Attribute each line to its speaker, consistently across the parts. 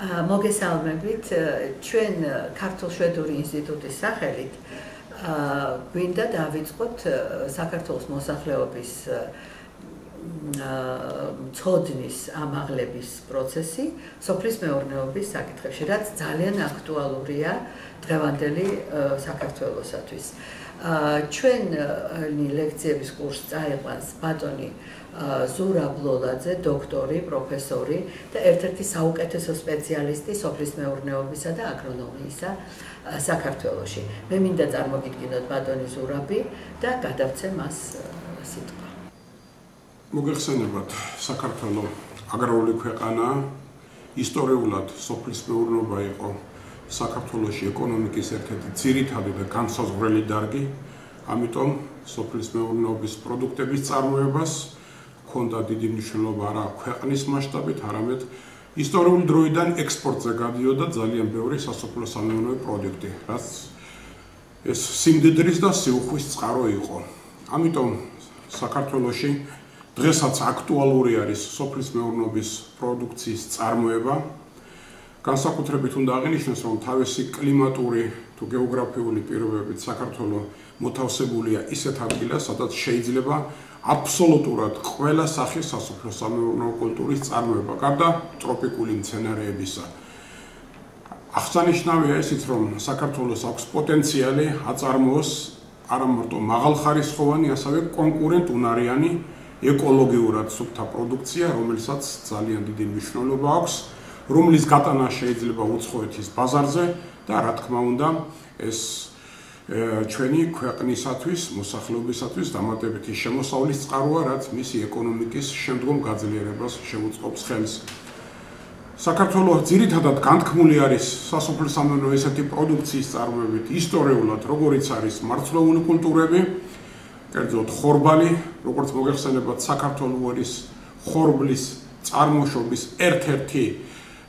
Speaker 1: მოგესალმებით ჩვენ ქართულ შვედური ინსტიტუტის სახელით გვინდა დავიწყოთ საქართველოს მოსახლეობის ცოდნის ამაღლების პროცესი სოფლის მეურნეობის საკითხებში, რაც ძალიან აქტუალურია დღევანდელი საქართველოსათვის. ჩვენი ლექციების კურსს წაიყვანს ბატონი ზურაბ ლოლაძე, დოქტორი, პროფესორი და ერთ-ერთი საუკეთესო სპეციალისტი სოფლის მეურნეობისა და აგრონომიისა საქართველოში. მე მინდა წარმოგიდგინოთ ბატონი ზურაბი და გადავცე მას სიტყვა.
Speaker 2: მოგეხსენებათ, საქართველოს აგრარული ქვეყანა ისტორიულად სოფლის მეურნეობა იყო საქართველოს ეკონომიკის ერთ-ერთი ძირითადი და განსაზღვრელი დარგი. ამიტომ სოფლის მეურნეობის პროდუქტების წარმოებას ქონდა დიდი მნიშვნელობა არა ქვეყნის მასშტაბით, არამედ ისტორიული დროიდან ექსპორტზე გადიოდა ძალიან ბევრი სასოფლო სამეურნეო პროდუქტი, რაც ეს სიმდიდრის და სიუხვის წყარო იყო. ამიტომ საქართველოში დღესაც აქტუალური არის სოფლის მეურნეობის პროდუქციის წარმოება. განსაკუთრებით უნდა აღინიშნოს, რომ თავისი კლიმატური თუ გეოგრაფიული პირობებით საქართველოს მოთავსებულია ისეთ ადგილას, სადაც შეიძლება აბსოლუტურად ყველა სახის სასოფლო სამეურნეო კულტურის წარმოება, გარდა ტროპიკული მცენარეებისა. აღსანიშნავია ისიც, რომ საქართველოს აქვს პოტენციალი აწარმოოს არა მარტო მაღალხარისხოვანი, ასევე კონკურენტუნარიანი ეკოლოგიურად სუფთა პროდუქცია, რომელსაც ძალიან დიდი მნიშვნელობა აქვს, რომლის გატანა შეიძლება უცხოეთის ბაზარზე და რა თქმა უნდა, ეს ჩვენი ქვეყნისათვის, მოსახლეობისათვის დამატებითი შემოსავლის წყაროა, რაც მისი ეკონომიკის შემდგომ გაძლიერებას შეუწყობს ხელს. საქართველოს ძირითადად განთქმული არის სასოფლო სამეურნეო ესეთი პროდუქციის წარმოებით ისტორიულად, როგორიც არის მარცვლეული კულტურები, კერძოდ ხორბალი, როგორც მოგეხსენებათ, საქართველოს ხორბლის წარმოშობის ერთ-ერთი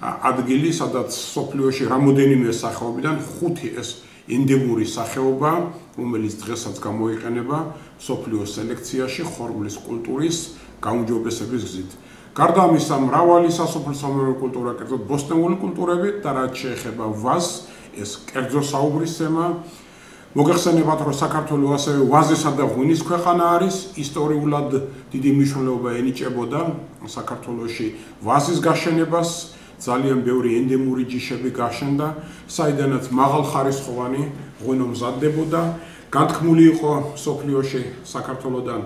Speaker 2: ადგილი, სადაც სოფლიოში რამოდენიმე სახეობიდან ხუთი ეს ენდემური სახეობა, რომელიც დღესაც გამოიყენება სოფლიოს სელექციაში ხორბლის კულტურის გაუმჯობესების გზით. გარდა ამისა, მრავალი სასოფლო სამეურნეო კულტურა, კერძოდ ბოსტნეული კულტურები და რაც შეეხება ვაზ, ეს კერძო საუბრის თემა. მოგეხსენებათ, რომ საქართველოს ასევე ვაზისა და ღვინის ქვეყანა არის, ისტორიულად დიდი მნიშვნელობა ენიჭებოდა საქართველოსში ვაზის გაშენებას. ძალიან ბევრი ენდემური ჯიშები გაშენდა, საიდანაც მაღალხარისხოვანი ღვინო მზადდებოდა. განთქმული იყო სოფლიოში საქართველოსდან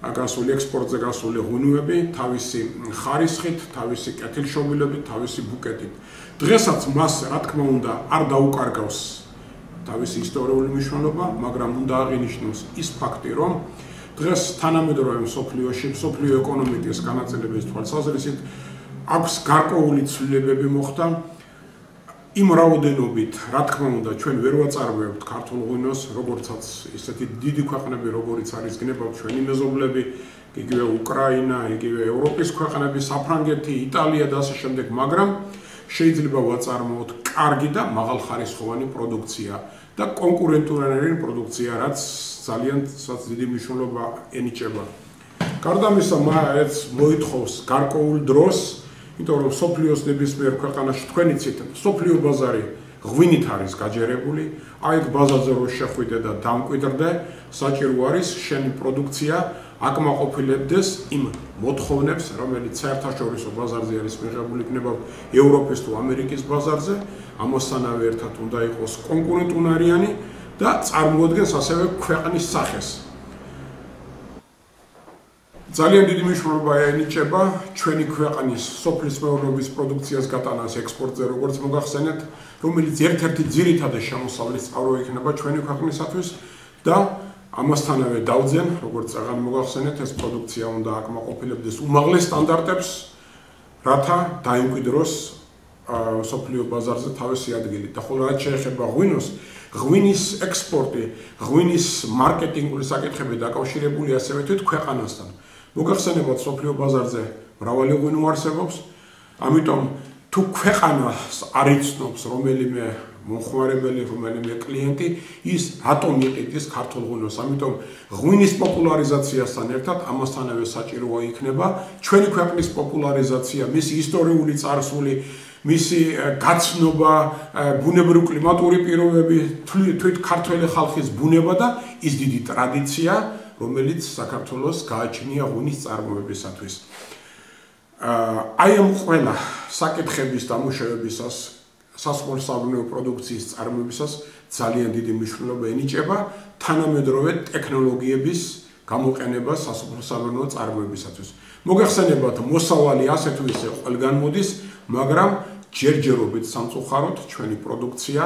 Speaker 2: აგასული ექსპორტზე გასული ღვინოები თავისი ხარისხით, თავისი კეთილშობილებით, თავისი ბუკეტით. დღესაც მას, რა თქმა უნდა, არ დაუკარგავს თავისი ისტორიული მნიშვნელობა, მაგრამ უნდა აღინიშნოს ის ფაქტი, რომ დღეს თანამედროვე სოფლიოში, სოფლიო ეკონომიკის განაწილების თვალსაზრისით აქვს გარკვეული ცვლილებები მოხდა. იმ რაოდენობით, რა თქმა უნდა, ჩვენ ვერ ვაწარმოებთ ქართულ ღვინოს, როგორცაც ისეთი დიდი ქვეყნები, როგორიც არის გნებავ ჩვენი მეზობლები, იგივე უკრაინა, იგივე ევროპის ქვეყნები, საფრანგეთი, იტალია და ასე შემდეგ, მაგრამ შეიძლება ვაწარმოოთ კარგი და მაღალხარისხოვანი პროდუქცია და კონკურენტული პროდუქცია, რაც ძალიან საც დიდი მნიშვნელობა ენიჭება. გარდა ამისა, მაერც მოითხოვს გარკვეულ დროს იმიტომ რომ სოფლიოს ნებისმიერ ქვეყანაში თქვენი ცით სოფლიო ბაზარი ღვინით არის გაჯერებული, აი ეგ ბაზარზე რო შეხვიდე და დამკვიდრდე, საჭირო არის შენი პროდუქცია აკმაყოფილებდეს იმ მოთხოვნებს, რომელიც საერთაშორისო ბაზარზე არის მიღებული იქნება ევროპის თუ ამერიკის ბაზარზე, ამასთანავე ერთად უნდა იყოს კონკურენტუნარიანი და წარმოადგენს ასევე ქვეყნის სახეს. ძალიან დიდი მნიშვნელობა ენიჭება ჩვენი ქვეყნის სოფლის მეურნეობის პროდუქციას გატანას ექსპორტზე, როგორც მოგახსენეთ, რომელიც ერთ-ერთი ძირითადი შემოსავლის წყარო იქნება ჩვენი ქვეყნისათვის და ამასთანავე დავძენ, როგორც აღარ მოგახსენეთ, ეს პროდუქცია უნდა აკმაყოფილებდეს უმაღლეს სტანდარტებს, რათა დაიმკვიდროს სოფლიო ბაზარზე თავისი ადგილი. და ხოლო რაც შეეხება ღვინოს, ღვინის ექსპორტი, ღვინის მარკეტინგული საკითხები დაკავშირებული ასევე თვით ქვეყანასთან. მოგახსენებათ სოფლიო ბაზარზე მრავალი ღვინო არსებობს ამიტომ თუ ქვეყანას არ იცნობს რომელიმე მოხმარებელი რომელიმე კლიენტი ის რატომ იყიდის ქართულ ღვინოს ამიტომ ღვინის პოპულარიზაციასთან ერთად ამასთანავე საჭიროა იქნება ჩვენი ქვეყნის პოპულარიზაცია მისი ისტორიული წარსული მისი გაცნობა, ბუნებრივი კლიმატური პირობები, თვით ქართველი ხალხის ბუნება და ის დიდი ტრადიცია, რომელიც საქართველოს გააჩნია ღვინის წარმოებისათვის. აი ამ ყველა საკითხების დამუშავებისას, სასწავლო პროდუქციის წარმოებისას ძალიან დიდი მნიშვნელობა ენიჭება თანამედროვე ტექნოლოგიების გამოყენება სასოფლო-სამეურნეო წარმოებისათვის. მოგეხსენებათ, მოსავალი ასე თუ ისე ყველგან მოდის, მაგრამ ჯერჯერობით სამწუხაროდ ჩვენი პროდუქცია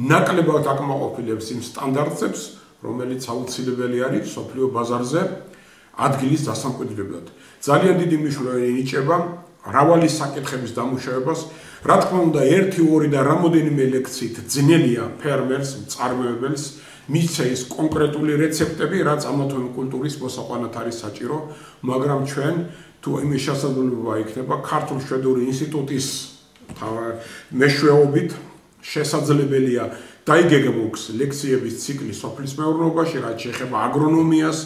Speaker 2: ნაკლებად აკმაყოფილებს იმ სტანდარტებს, რომელიც აუცილებელი არის სოფლიო ბაზარზე ადგილის დასამკვიდრებლად. ძალიან დიდი მნიშვნელობა ენიჭება მრავალი საკითხების დამუშავებას. რა თქმა უნდა, 1-2 და რამოდენიმე ლექციით ძნელია ფერმერს, მწარმოებელს მისცე ის კონკრეტული რეცეპტები, რაც ამათონ კულტურის მოსაყვანად არის საჭირო, მაგრამ ჩვენ თუ იმის შესაძლებლობა იქნება ქართულ შვედური ინსტიტუტის მეშვეობით შესაძლებელია დაიგეგმოს ლექციების ციკლი სოფლის მეურნეობაში, რაც შეეხება აგრონომიას,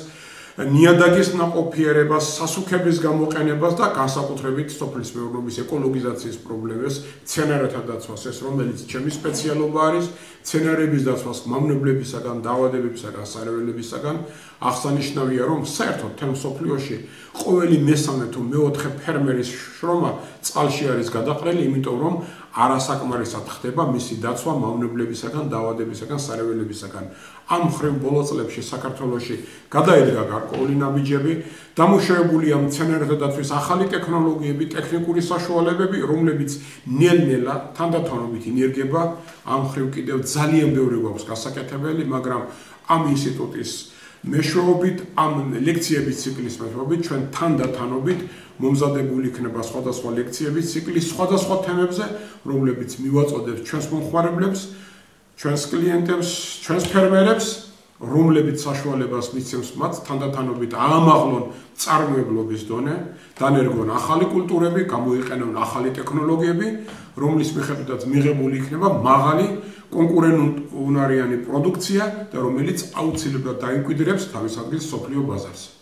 Speaker 2: ნიადაგის ნაყოფიერებას, სასუქების გამოყენებას და განსაკუთრებით სოფლის მეურნეობის ეკოლოგიზაციის პრობლემებს, ცენარეთა დაცვას, ეს რომელიც ჩემი სპეციალობა არის, ცენარების დაცვას, მამნებლებისაგან, დაავადებებისაგან, სარეველებისაგან, აღსანიშნავია, რომ საერთოდ თემ სოფლიოში ყოველი მესამე თუ მეოთხე ფერმერის შრომა წყალში არის გადაყრილი, იმიტომ რომ არასაკმარისად ხდება მისი დაცვა მავნებლებისაგან, დაავადებისაგან, სარეველებისაგან. ამ ხრივ ბოლო წლებში საქართველოში გადაედგა გარკვეული ნაბიჯები, დამუშავებულია მცენარეთა დაცვის ახალი ტექნოლოგიები, ტექნიკური საშუალებები, რომლებიც ნელ-ნელა თანდათანობით ინერგება. ამ ხრივ კიდევ ძალიან ბევრი გვაქვს გასაკეთებელი, მაგრამ ამ ინსტიტუტის მეშვეობით ამ ლექციების ციკლის მეშვეობით ჩვენ თანდათანობით მომზადებული იქნება სხვადასხვა ლექციების ციკლი სხვადასხვა თემებზე, რომლებიც მივაწოდებს ჩვენს მომხმარებლებს, ჩვენს კლიენტებს, ჩვენს ფერმერებს, რომლებიც საშუალებას მიცემს მათ თანდათანობით აამაღლონ წარმოებლობის დონე, დანერგონ ახალი კულტურები, გამოიყენონ ახალი ტექნოლოგიები, რომლის მიხედვითაც მიღებული იქნება მაღალი კონკურენტუნარიანი პროდუქცია და რომელიც აუცილებლად დაიმკვიდრებს თავის ადგილს სოფლიო ბაზარზე.